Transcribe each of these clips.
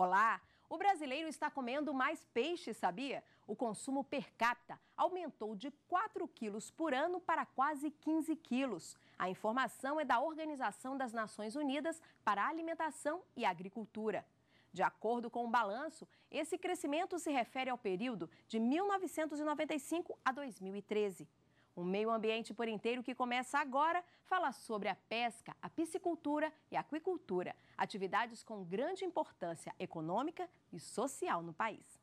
Olá! O brasileiro está comendo mais peixe, sabia? O consumo per capita aumentou de 4 quilos por ano para quase 15 quilos. A informação é da Organização das Nações Unidas para a Alimentação e Agricultura. De acordo com o balanço, esse crescimento se refere ao período de 1995 a 2013. O meio ambiente por inteiro que começa agora fala sobre a pesca, a piscicultura e a aquicultura, atividades com grande importância econômica e social no país.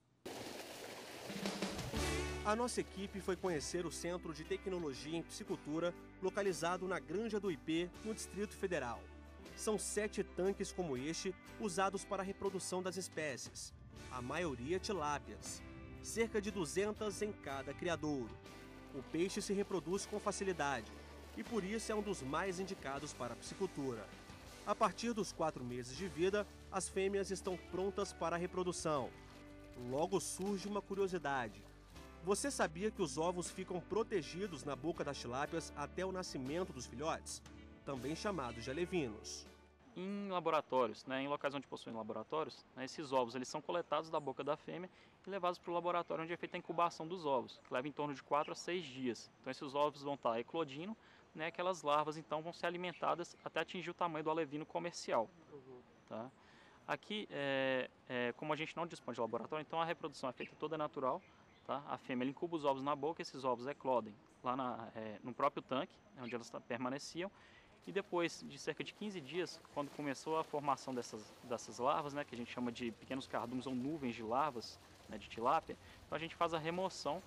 A nossa equipe foi conhecer o Centro de Tecnologia em Piscicultura, localizado na Granja do IP, no Distrito Federal. São sete tanques como este usados para a reprodução das espécies, a maioria tilápias, cerca de 200 em cada criadouro o peixe se reproduz com facilidade e por isso é um dos mais indicados para a piscicultura. A partir dos quatro meses de vida, as fêmeas estão prontas para a reprodução. Logo surge uma curiosidade. Você sabia que os ovos ficam protegidos na boca das tilápias até o nascimento dos filhotes? Também chamados de alevinos em laboratórios, né, em locais onde possuem laboratórios, né, esses ovos eles são coletados da boca da fêmea e levados para o laboratório onde é feita a incubação dos ovos, que leva em torno de 4 a 6 dias. Então esses ovos vão estar eclodindo, né, aquelas larvas então vão ser alimentadas até atingir o tamanho do alevino comercial. Tá? Aqui, é, é, como a gente não dispõe de laboratório, então a reprodução é feita toda natural. Tá? A fêmea incuba os ovos na boca, esses ovos eclodem lá na, é, no próprio tanque, onde elas permaneciam, e depois de cerca de 15 dias, quando começou a formação dessas, dessas larvas, né, que a gente chama de pequenos cardumes ou nuvens de larvas né, de tilápia, então a gente faz a remoção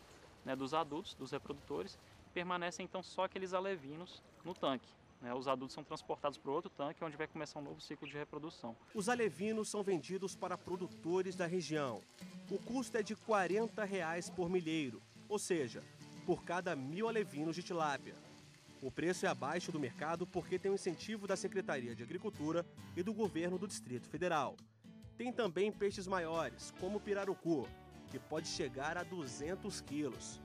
né, dos adultos, dos reprodutores, e permanecem então só aqueles alevinos no tanque. Né, os adultos são transportados para outro tanque, onde vai começar um novo ciclo de reprodução. Os alevinos são vendidos para produtores da região. O custo é de 40 reais por milheiro, ou seja, por cada mil alevinos de tilápia. O preço é abaixo do mercado porque tem o um incentivo da Secretaria de Agricultura e do governo do Distrito Federal. Tem também peixes maiores, como o pirarucu, que pode chegar a 200 quilos.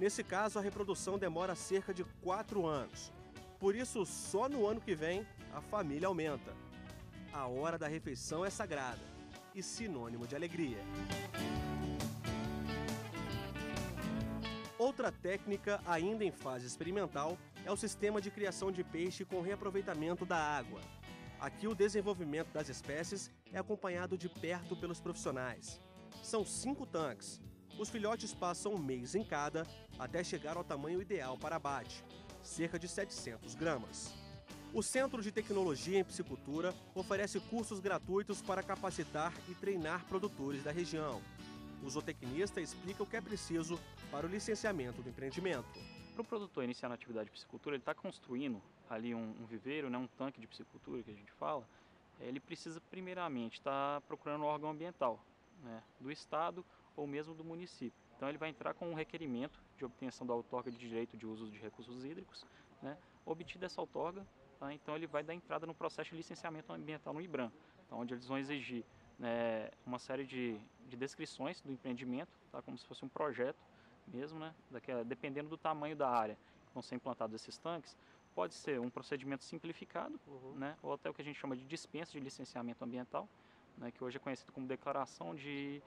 Nesse caso, a reprodução demora cerca de 4 anos. Por isso, só no ano que vem, a família aumenta. A hora da refeição é sagrada e sinônimo de alegria. Outra técnica, ainda em fase experimental, é o sistema de criação de peixe com reaproveitamento da água. Aqui o desenvolvimento das espécies é acompanhado de perto pelos profissionais. São cinco tanques. Os filhotes passam um mês em cada até chegar ao tamanho ideal para abate, cerca de 700 gramas. O Centro de Tecnologia em Piscicultura oferece cursos gratuitos para capacitar e treinar produtores da região. O zootecnista explica o que é preciso para o licenciamento do empreendimento. Para o produtor iniciar na atividade de piscicultura, ele está construindo ali um, um, viveiro, né, um tanque de piscicultura que a gente fala, ele precisa primeiramente estar tá procurando um órgão ambiental né, do estado ou mesmo do município. Então ele vai entrar com um requerimento de obtenção da outorga de direito de uso de recursos hídricos, né, obtida essa outorga, tá, então ele vai dar entrada no processo de licenciamento ambiental no IBRAM, tá, onde eles vão exigir né, uma série de, de descrições do empreendimento, tá, como se fosse um projeto, mesmo, né? Daquela, dependendo do tamanho da área que vão ser implantados esses tanques, pode ser um procedimento simplificado, uhum. né? Ou até o que a gente chama de dispensa de licenciamento ambiental, né? Que hoje é conhecido como declaração de,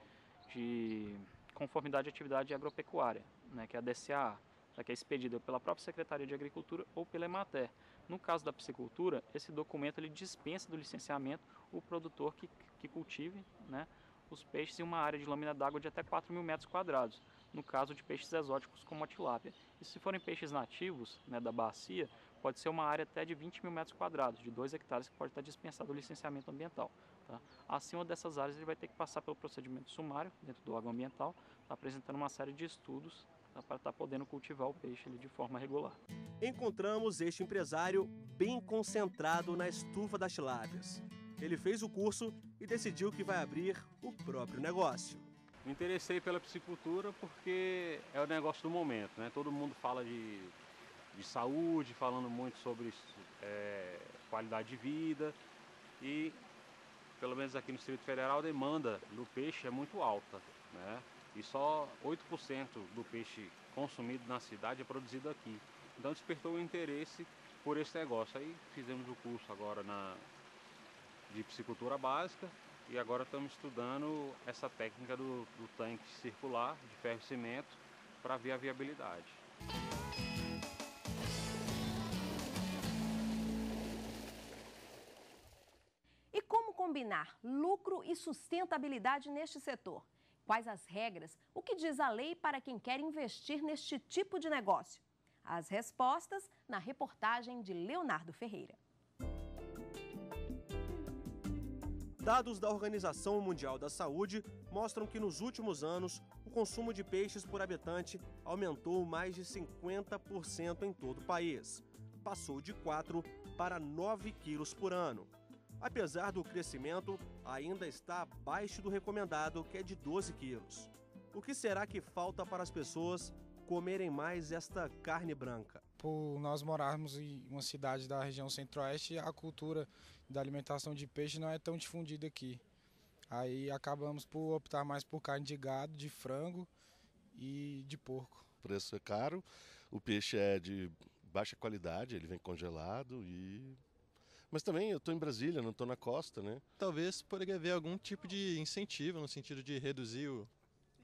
de conformidade de atividade agropecuária, né? Que é a DCA, tá? que é expedida pela própria Secretaria de Agricultura ou pela Emater. No caso da piscicultura, esse documento ele dispensa do licenciamento o produtor que, que cultive, né? Os peixes em uma área de lâmina d'água de até 4 mil metros quadrados no caso de peixes exóticos como a tilápia. E se forem peixes nativos né, da bacia, pode ser uma área até de 20 mil metros quadrados, de 2 hectares, que pode estar dispensado o licenciamento ambiental. Tá? Acima dessas áreas, ele vai ter que passar pelo procedimento sumário, dentro do órgão ambiental, tá apresentando uma série de estudos tá, para estar tá podendo cultivar o peixe ali, de forma regular. Encontramos este empresário bem concentrado na estufa das tilápias. Ele fez o curso e decidiu que vai abrir o próprio negócio. Me interessei pela piscicultura porque é o negócio do momento, né? Todo mundo fala de, de saúde, falando muito sobre é, qualidade de vida e, pelo menos aqui no Distrito Federal, a demanda do peixe é muito alta, né? E só 8% do peixe consumido na cidade é produzido aqui. Então despertou o interesse por esse negócio. Aí fizemos o curso agora na, de piscicultura básica e agora estamos estudando essa técnica do, do tanque circular de ferro e cimento para ver a viabilidade. E como combinar lucro e sustentabilidade neste setor? Quais as regras? O que diz a lei para quem quer investir neste tipo de negócio? As respostas na reportagem de Leonardo Ferreira. Dados da Organização Mundial da Saúde mostram que nos últimos anos o consumo de peixes por habitante aumentou mais de 50% em todo o país. Passou de 4 para 9 quilos por ano. Apesar do crescimento, ainda está abaixo do recomendado, que é de 12 quilos. O que será que falta para as pessoas comerem mais esta carne branca? Por nós morarmos em uma cidade da região centro-oeste, a cultura da alimentação de peixe não é tão difundida aqui. Aí acabamos por optar mais por carne de gado, de frango e de porco. O preço é caro, o peixe é de baixa qualidade, ele vem congelado e mas também eu estou em Brasília, não estou na costa, né? Talvez poderia haver algum tipo de incentivo no sentido de reduzir o,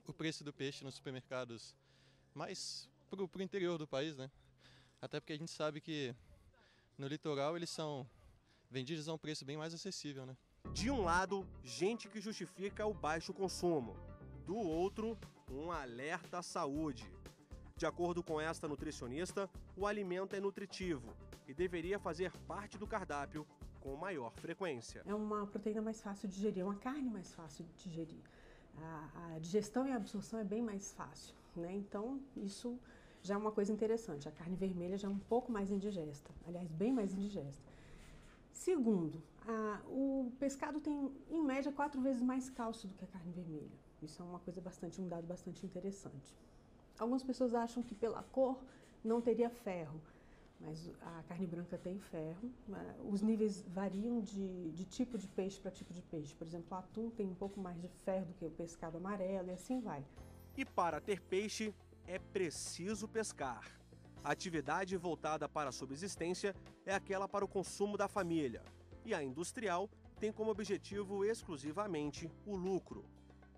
o preço do peixe nos supermercados mais para o interior do país, né? Até porque a gente sabe que no litoral eles são vendidos a um preço bem mais acessível, né? De um lado, gente que justifica o baixo consumo. Do outro, um alerta à saúde. De acordo com esta nutricionista, o alimento é nutritivo e deveria fazer parte do cardápio com maior frequência. É uma proteína mais fácil de digerir, é uma carne mais fácil de digerir. A, a digestão e a absorção é bem mais fácil, né? Então, isso já é uma coisa interessante. A carne vermelha já é um pouco mais indigesta, aliás, bem mais indigesta. Segundo, a, o pescado tem, em média, quatro vezes mais cálcio do que a carne vermelha. Isso é uma coisa bastante, um dado bastante interessante. Algumas pessoas acham que pela cor não teria ferro, mas a carne branca tem ferro. Os níveis variam de, de tipo de peixe para tipo de peixe. Por exemplo, o atum tem um pouco mais de ferro do que o pescado amarelo e assim vai. E para ter peixe, é preciso pescar. A atividade voltada para a subsistência é aquela para o consumo da família. E a industrial tem como objetivo exclusivamente o lucro.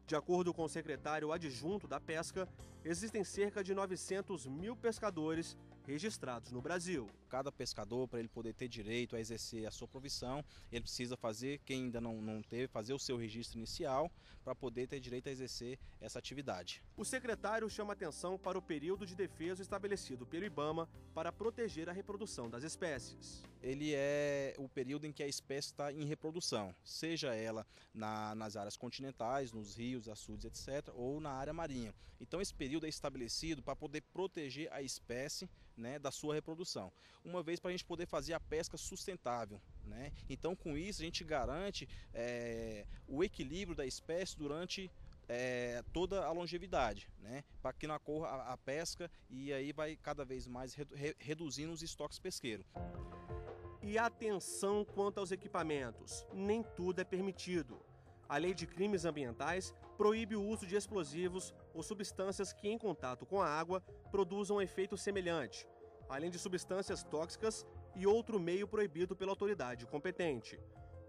De acordo com o secretário adjunto da Pesca, existem cerca de 900 mil pescadores registrados no Brasil. Cada pescador, para ele poder ter direito a exercer a sua profissão, ele precisa fazer, quem ainda não, não teve, fazer o seu registro inicial para poder ter direito a exercer essa atividade. O secretário chama atenção para o período de defesa estabelecido pelo IBAMA para proteger a reprodução das espécies. Ele é o período em que a espécie está em reprodução, seja ela na, nas áreas continentais, nos rios, açudes, etc., ou na área marinha. Então esse período é estabelecido para poder proteger a espécie né, da sua reprodução. Uma vez para a gente poder fazer a pesca sustentável. Né? Então, com isso, a gente garante é, o equilíbrio da espécie durante é, toda a longevidade, né? para que não ocorra a, a, pesca e aí vai cada vez mais re, reduzindo os estoques pesqueiros. E atenção quanto aos equipamentos: nem tudo é permitido. A Lei de Crimes Ambientais proíbe o uso de explosivos ou substâncias que, em contato com a água, produzam um efeito semelhante, além de substâncias tóxicas e outro meio proibido pela autoridade competente.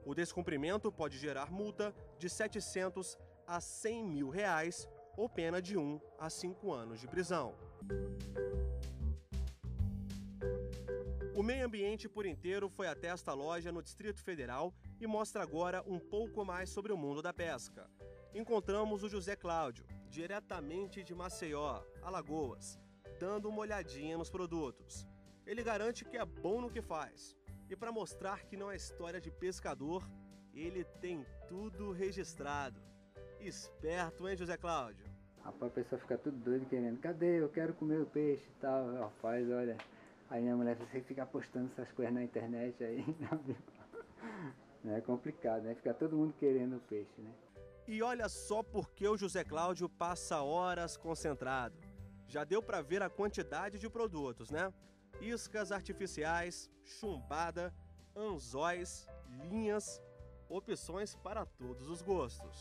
O descumprimento pode gerar multa de 700 a 100 mil reais ou pena de 1 a 5 anos de prisão. O meio ambiente por inteiro foi até esta loja no Distrito Federal e mostra agora um pouco mais sobre o mundo da pesca. Encontramos o José Cláudio, diretamente de Maceió, Alagoas, dando uma olhadinha nos produtos. Ele garante que é bom no que faz. E para mostrar que não é história de pescador, ele tem tudo registrado. Esperto, hein, José Cláudio? Rapaz, a pessoa fica tudo doido querendo. Cadê? Eu quero comer o peixe e tal. Rapaz, olha. Aí minha mulher, você fica postando essas coisas na internet aí, não é complicado, né? Fica todo mundo querendo o peixe, né? E olha só porque o José Cláudio passa horas concentrado. Já deu para ver a quantidade de produtos, né? Iscas artificiais, chumbada, anzóis, linhas, opções para todos os gostos.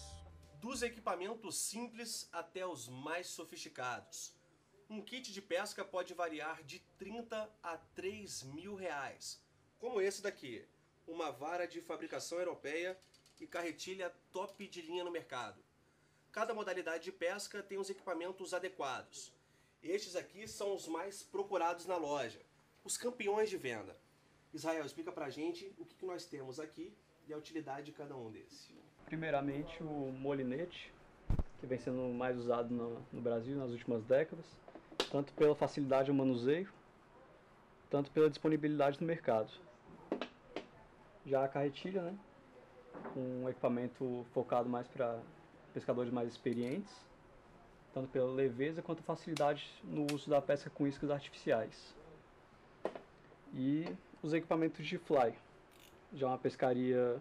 Dos equipamentos simples até os mais sofisticados. Um kit de pesca pode variar de 30 a 3 mil reais, como esse daqui, uma vara de fabricação europeia e carretilha top de linha no mercado. Cada modalidade de pesca tem os equipamentos adequados. Estes aqui são os mais procurados na loja, os campeões de venda. Israel, explica pra gente o que, que nós temos aqui e a utilidade de cada um desses. Primeiramente o molinete, que vem sendo mais usado no, no Brasil nas últimas décadas, tanto pela facilidade de manuseio, tanto pela disponibilidade no mercado. Já a carretilha, né, um equipamento focado mais para pescadores mais experientes, tanto pela leveza quanto facilidade no uso da pesca com iscas artificiais. E os equipamentos de fly, já uma pescaria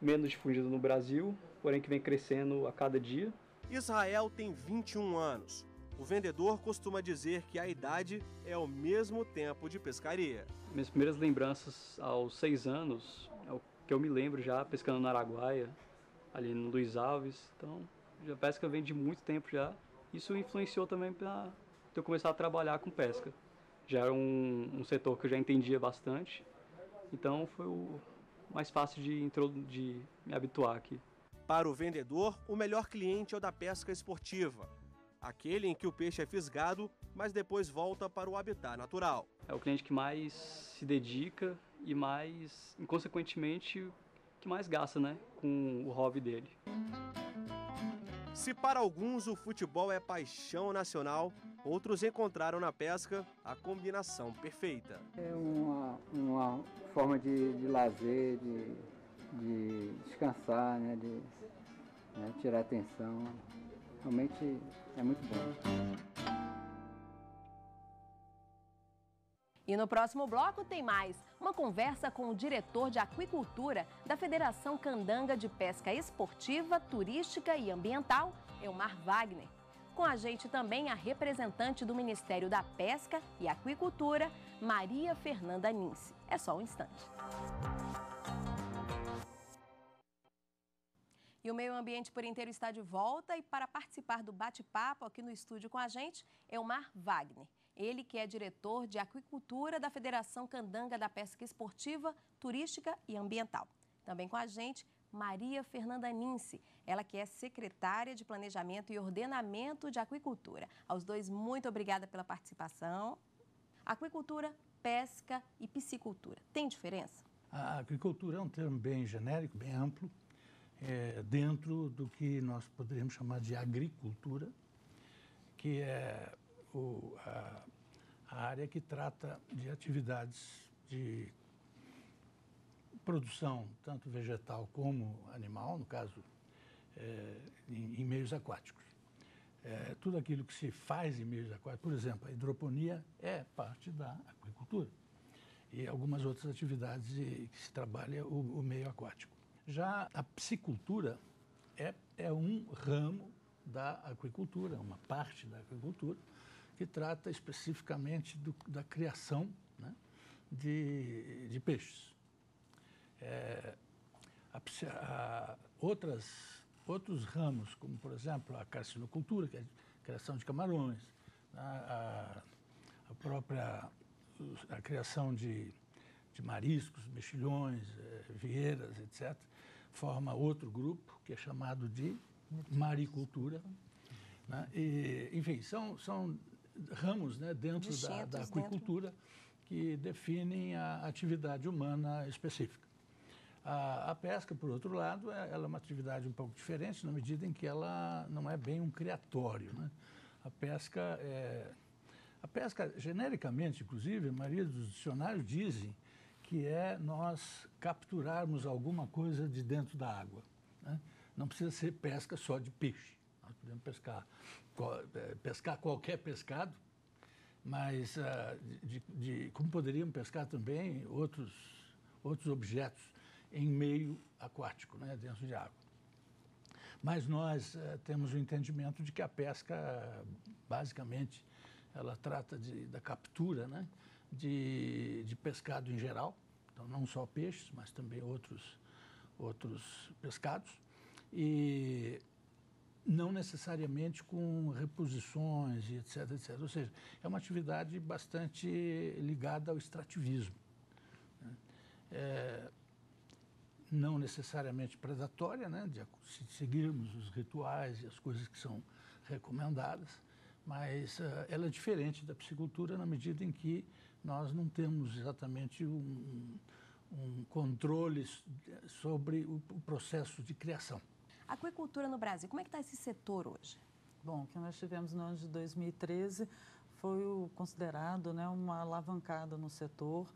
menos difundida no Brasil, porém que vem crescendo a cada dia. Israel tem 21 anos. O vendedor costuma dizer que a idade é o mesmo tempo de pescaria. Minhas primeiras lembranças aos seis anos é o que eu me lembro já pescando no Araguaia, ali no Luiz Alves. Então, a pesca vem de muito tempo já. Isso influenciou também para eu começar a trabalhar com pesca. Já era um, um setor que eu já entendia bastante, então foi o mais fácil de, de me habituar aqui. Para o vendedor, o melhor cliente é o da pesca esportiva, aquele em que o peixe é fisgado, mas depois volta para o habitat natural. É o cliente que mais se dedica e mais, consequentemente, que mais gasta, né, com o hobby dele. Se para alguns o futebol é paixão nacional, outros encontraram na pesca a combinação perfeita. É uma, uma forma de, de lazer, de, de descansar, né, de né, tirar atenção. Realmente é muito bom. E no próximo bloco tem mais uma conversa com o diretor de aquicultura da Federação Candanga de Pesca Esportiva, Turística e Ambiental, Elmar Wagner. Com a gente também a representante do Ministério da Pesca e Aquicultura, Maria Fernanda Nince. É só um instante. E o meio ambiente por inteiro está de volta e para participar do bate-papo aqui no estúdio com a gente, Elmar Wagner. Ele que é diretor de aquicultura da Federação Candanga da Pesca Esportiva, Turística e Ambiental. Também com a gente, Maria Fernanda Nince, ela que é secretária de Planejamento e Ordenamento de Aquicultura. Aos dois, muito obrigada pela participação. Aquicultura, pesca e piscicultura, tem diferença? A agricultura é um termo bem genérico, bem amplo é, dentro do que nós poderíamos chamar de agricultura, que é o, a, a área que trata de atividades de produção, tanto vegetal como animal, no caso, é, em, em, meios aquáticos. É, tudo aquilo que se faz em meios aquáticos, por exemplo, a hidroponia é parte da agricultura e algumas outras atividades que se trabalha o, o meio aquático. Já a piscicultura é, é um ramo da aquicultura, uma parte da aquicultura, que trata especificamente do, da criação né, de, de, peixes. É, a, a, outras, outros ramos, como por exemplo a carcinocultura, que é a criação de camarões, né, a, a própria a criação de, de mariscos, mexilhões, é, vieiras, etc., forma outro grupo, que é chamado de maricultura. Né? E, enfim, são, são ramos né, dentro da, da aquicultura dentro. que definem a atividade humana específica. A, a, pesca, por outro lado, é, ela é uma atividade um pouco diferente na medida em que ela não é bem um criatório. Né? A pesca é... A pesca, genericamente, inclusive, a maioria dos dicionários dizem que é nós capturarmos alguma coisa de dentro da água. Né? Não precisa ser pesca só de peixe. Podemos pescar, é, pescar qualquer pescado, mas uh, de, de, como poderíamos pescar também outros, outros objetos em meio aquático, né? dentro de água. Mas nós uh, temos o entendimento de que a pesca, basicamente, ela trata de, da captura, né? de, de pescado em geral, então não só peixes, mas também outros, outros pescados, e não necessariamente com reposições e etc, etc. Ou seja, é uma atividade bastante ligada ao extrativismo. Né? É, não necessariamente predatória, né, de seguirmos os rituais e as coisas que são recomendadas, mas uh, ela é diferente da piscicultura na medida em que nós não temos exatamente um, um controle sobre o, o processo de criação. Aquicultura no Brasil, como é que está esse setor hoje? Bom, o que nós tivemos no ano de 2013 foi o, considerado né, uma alavancada no setor,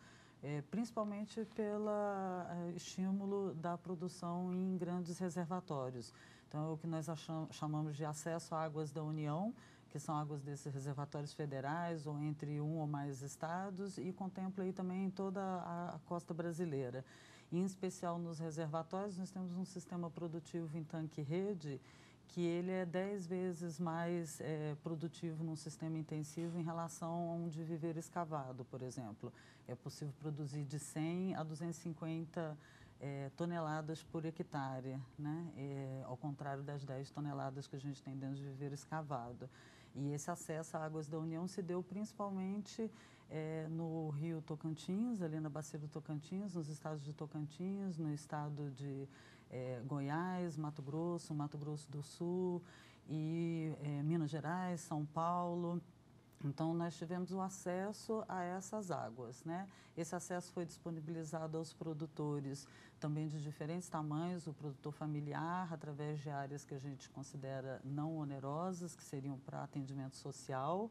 é, principalmente pelo é, estímulo da produção em grandes reservatórios. Então, é o que nós achamos, chamamos de acesso a águas da União, que são águas desses reservatórios federais ou entre um ou mais estados e contempla aí também toda a, a costa brasileira. Em especial nos reservatórios, nós temos um sistema produtivo em tanque-rede que ele é 10 vezes mais é, produtivo num sistema intensivo em relação a um de viver escavado, por exemplo. É possível produzir de 100 a 250 é, toneladas por hectare, né? É, ao contrário das 10 toneladas que a gente tem dentro de viver escavado. E esse acesso a águas da União se deu principalmente é, no Rio Tocantins, ali na bacia do Tocantins, nos estados de Tocantins, no estado de é, Goiás, Mato Grosso, Mato Grosso do Sul e é, Minas Gerais, São Paulo. Então, nós tivemos o acesso a essas águas. Né? Esse acesso foi disponibilizado aos produtores também de diferentes tamanhos, o produtor familiar, através de áreas que a gente considera não onerosas, que seriam para atendimento social,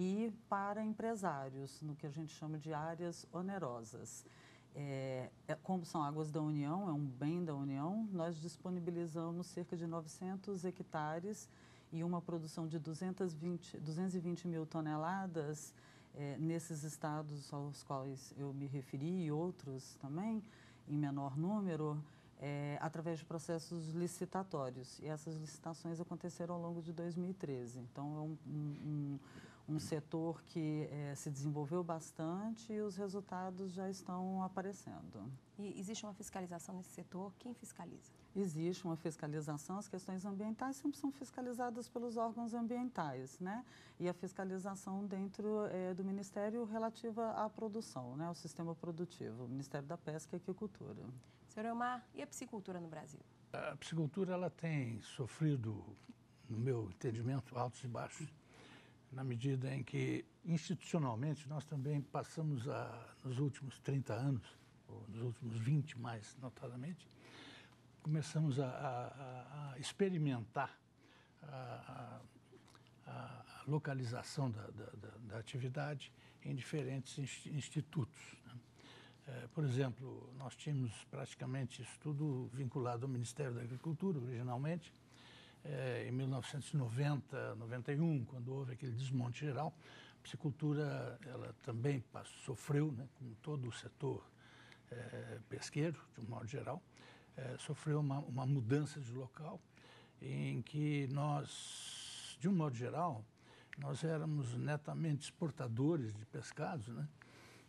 e para empresários, no que a gente chama de áreas onerosas. É, é, como são águas da União, é um bem da União, nós disponibilizamos cerca de 900 hectares e uma produção de 220, 220 mil toneladas é, nesses estados aos quais eu me referi e outros também, em menor número, é, através de processos licitatórios. E essas licitações aconteceram ao longo de 2013. Então, é um, um, um setor que é, se desenvolveu bastante e os resultados já estão aparecendo. E existe uma fiscalização nesse setor? Quem fiscaliza? Existe uma fiscalização, as questões ambientais sempre são fiscalizadas pelos órgãos ambientais, né? E a fiscalização dentro é, do Ministério relativa à produção, né? O sistema produtivo, o Ministério da Pesca e Aquicultura. Senhor Elmar, e a piscicultura no Brasil? A piscicultura ela tem sofrido, no meu entendimento, altos e baixos na medida em que, institucionalmente, nós também passamos, a, nos últimos 30 anos, ou nos últimos 20 mais notadamente, começamos a, a, a experimentar a, localização da, da, da, da, atividade em diferentes institutos. Né? É, por exemplo, nós tínhamos praticamente isso tudo vinculado ao Ministério da Agricultura, originalmente, é, em 1990, 91, quando houve aquele desmonte geral, a piscicultura ela também passou, sofreu, né, como todo o setor é, pesqueiro, de um modo geral, é, sofreu uma, uma mudança de local em que nós, de um modo geral, nós éramos netamente exportadores de pescados, né?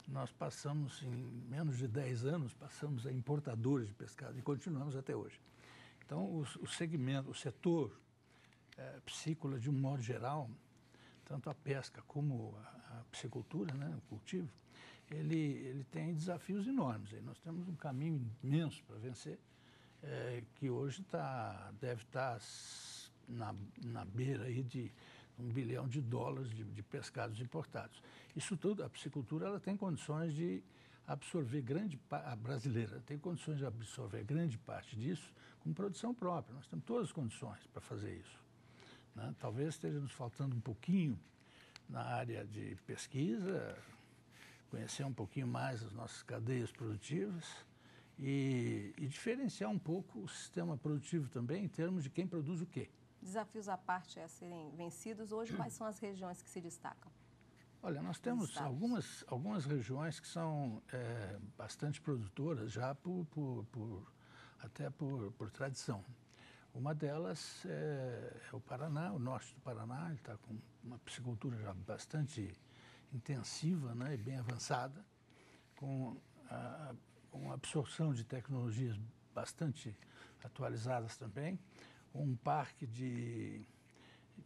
Nós passamos, em menos de 10 anos, passamos a importadores de pescado e continuamos até hoje. Então, o, o segmento, o setor é, piscícola, de um modo geral, tanto a pesca como a, a piscicultura, né, o cultivo, ele, ele tem desafios enormes. Aí nós temos um caminho imenso para vencer, é, que hoje tá, deve estar tá na, na beira aí de um bilhão de dólares de, de pescados importados. Isso tudo, a piscicultura ela tem condições de absorver grande a brasileira tem condições de absorver grande parte disso com produção própria. Nós temos todas as condições para fazer isso. Né? Talvez esteja nos faltando um pouquinho na área de pesquisa, conhecer um pouquinho mais as nossas cadeias produtivas e, e diferenciar um pouco o sistema produtivo também em termos de quem produz o quê. Desafios à parte a serem vencidos, hoje quais são as regiões que se destacam? Olha, nós temos algumas, algumas regiões que são é, bastante produtoras já por, por, por até por, por, tradição. Uma delas é, é, o Paraná, o norte do Paraná, está com uma piscicultura já bastante intensiva né, e bem avançada, com uma absorção de tecnologias bastante atualizadas também, um parque de,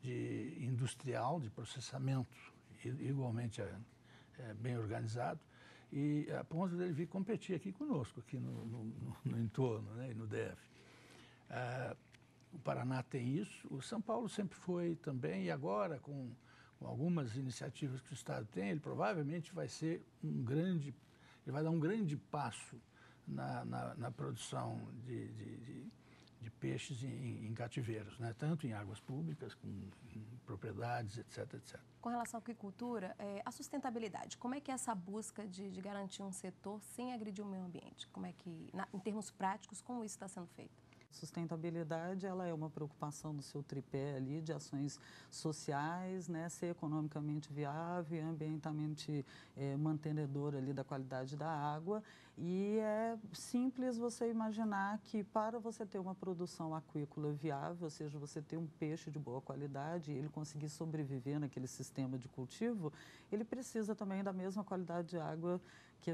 de industrial de processamento igualmente é, é, bem organizado e a ponto dele vir competir aqui conosco, aqui no, no, no, no entorno, né, no DF. Ah, o Paraná tem isso, o São Paulo sempre foi também, e agora com, com, algumas iniciativas que o Estado tem, ele provavelmente vai ser um grande, ele vai dar um grande passo na, na, na produção de, de, de, de peixes em, em, cativeiros, né? tanto em águas públicas, como em propriedades, etc, etc. Com relação à aquicultura, é, a sustentabilidade, como é que é essa busca de, de, garantir um setor sem agredir o meio ambiente? Como é que, na, em termos práticos, como isso está sendo feito? Sustentabilidade, ela é uma preocupação do seu tripé ali de ações sociais, né, ser economicamente viável ambientalmente é, mantenedor ali da qualidade da água. E é simples você imaginar que para você ter uma produção aquícola viável, ou seja, você ter um peixe de boa qualidade e ele conseguir sobreviver naquele sistema de cultivo, ele precisa também da mesma qualidade de água que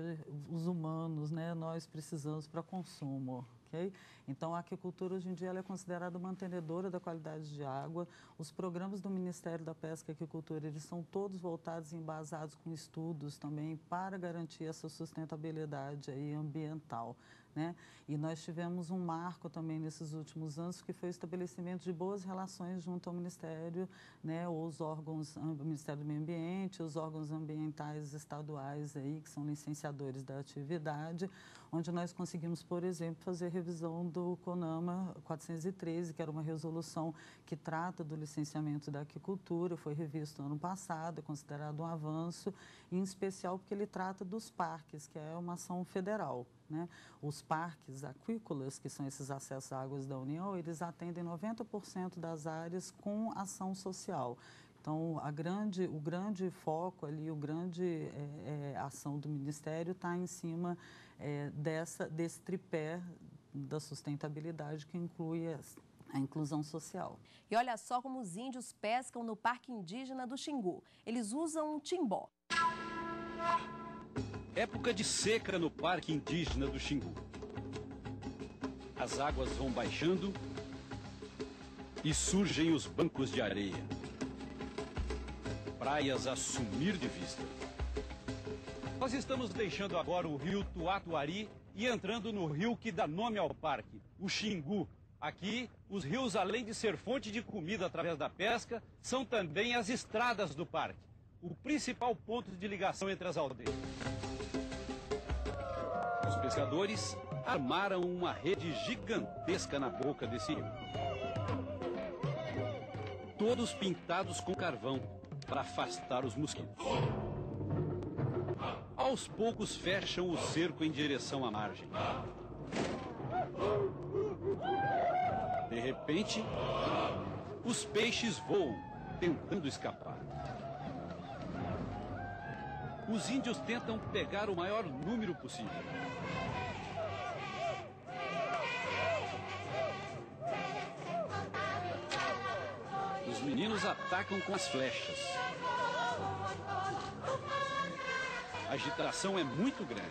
os humanos, né, nós precisamos para consumo. Okay? Então, a aquicultura hoje em dia é considerada mantenedora da qualidade de água. Os programas do Ministério da Pesca e Aquicultura, eles são todos voltados e embasados com estudos também para garantir essa sustentabilidade aí ambiental. Né? E nós tivemos um marco também nesses últimos anos, que foi o estabelecimento de boas relações junto ao Ministério, né, os órgãos, o Ministério do Meio Ambiente, os órgãos ambientais estaduais aí, que são licenciadores da atividade, onde nós conseguimos, por exemplo, fazer revisão do CONAMA 413, que era uma resolução que trata do licenciamento da aquicultura, foi revisto ano passado, é considerado um avanço, em especial porque ele trata dos parques, que é uma ação federal. Né? Os parques aquícolas, que são esses acessos a águas da União, eles atendem 90% das áreas com ação social. Então, a grande, o grande foco ali, o grande é, é, ação do Ministério está em cima é, dessa, desse tripé da sustentabilidade que inclui a inclusão social. E olha só como os índios pescam no Parque Indígena do Xingu. Eles usam um timbó. Época de seca no Parque Indígena do Xingu. As águas vão baixando e surgem os bancos de areia. Praias a sumir de vista. Nós estamos deixando agora o rio Tuatuari e entrando no rio que dá nome ao parque, o Xingu. Aqui, os rios, além de ser fonte de comida através da pesca, são também as estradas do parque, o principal ponto de ligação entre as aldeias pescadores armaram uma rede gigantesca na boca desse rio. Todos pintados com carvão para afastar os mosquitos. Aos poucos fecham o cerco em direção à margem. De repente, os peixes voam, tentando escapar. Os índios tentam pegar o maior número possível. Os meninos atacam com as flechas. A agitação é muito grande.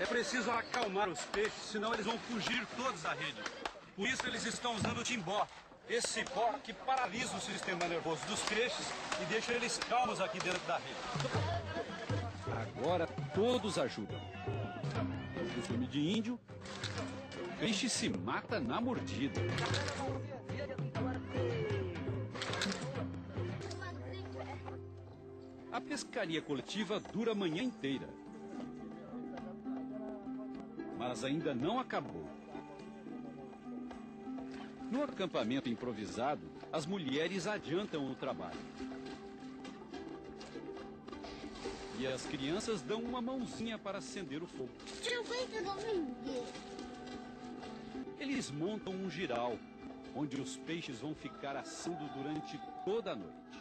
É preciso acalmar os peixes, senão eles vão fugir todos da rede. Por isso eles estão usando o timbó. Esse pó que paralisa o sistema nervoso dos peixes e deixa eles calmos aqui dentro da rede. Agora todos ajudam. O filme de índio peixe se mata na mordida. A pescaria coletiva dura a manhã inteira. Mas ainda não acabou. No acampamento improvisado, as mulheres adiantam o trabalho. E as crianças dão uma mãozinha para acender o fogo. Eles montam um giral, onde os peixes vão ficar assando durante toda a noite.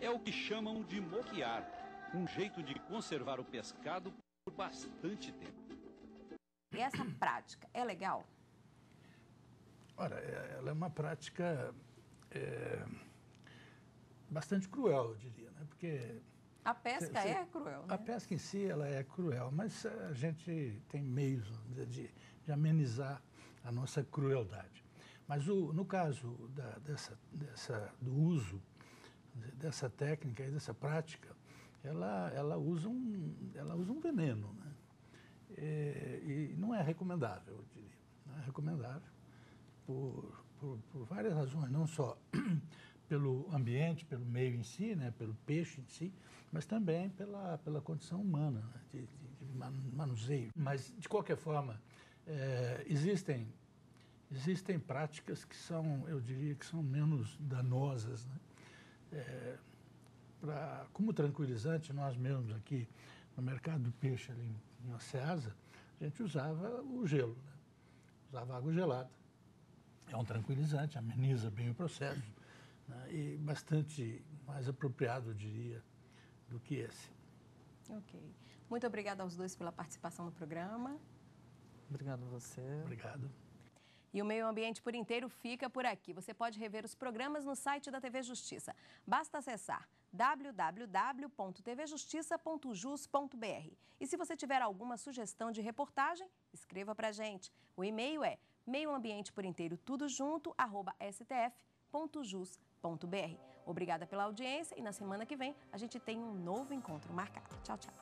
É o que chamam de moquear, um jeito de conservar o pescado por bastante tempo. E essa prática é legal? Ora, é, ela é uma prática é, bastante cruel, eu diria, né? Porque a pesca cê, é cruel, né? A pesca em si ela é cruel, mas a gente tem meios de, de amenizar a nossa crueldade. Mas o, no caso da, dessa, dessa, do uso dessa técnica e dessa prática, ela, ela, usa, um, ela usa um veneno. Né? É, e não é recomendável, eu diria. Não é recomendável por, por, por várias razões, não só pelo ambiente, pelo meio em si, né, pelo peixe em si, mas também pela, pela condição humana né, de, de, manuseio. Mas, de qualquer forma, é, existem, existem práticas que são, eu diria, que são menos danosas. Né? É, pra, como tranquilizante, nós mesmos aqui no mercado do peixe, ali em Oceasa, a gente usava o gelo, né? usava água gelada. É um tranquilizante, ameniza bem o processo né? e bastante mais apropriado, eu diria, do que esse. Ok. Muito obrigada aos dois pela participação no programa. Obrigado a você. Obrigado. E o Meio Ambiente por inteiro fica por aqui. Você pode rever os programas no site da TV Justiça. Basta acessar www.tvjustiça.jus.br. E se você tiver alguma sugestão de reportagem, escreva para a gente. O e-mail é meio ambiente por inteiro tudo junto arroba stf.jus.br. Obrigada pela audiência e na semana que vem a gente tem um novo encontro marcado. Tchau, tchau.